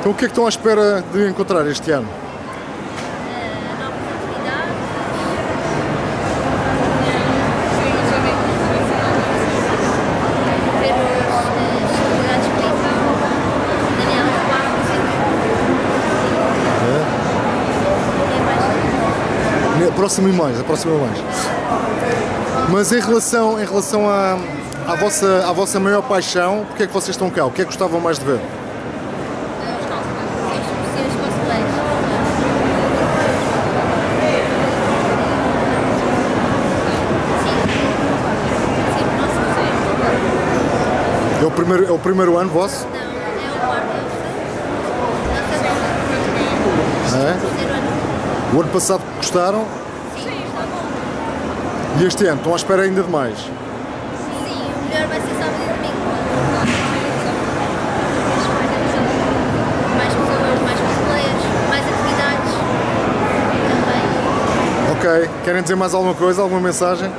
Então o que é que estão à espera de encontrar este ano? Aproxima mais, aproxima mais. Mas em relação, em relação à, à, vossa, à vossa maior paixão, porque é que vocês estão cá? O que é que gostavam mais de ver? É o primeiro, é o primeiro ano vosso? Não, é o quarto. É? O ano passado gostaram? Sim, está bom. E este ano estão à espera ainda de mais? Sim, o melhor vai ser sábado e domingo. Mais pessoas, mais cosplayers, mais atividades também. Ok. Querem dizer mais alguma coisa? Alguma mensagem?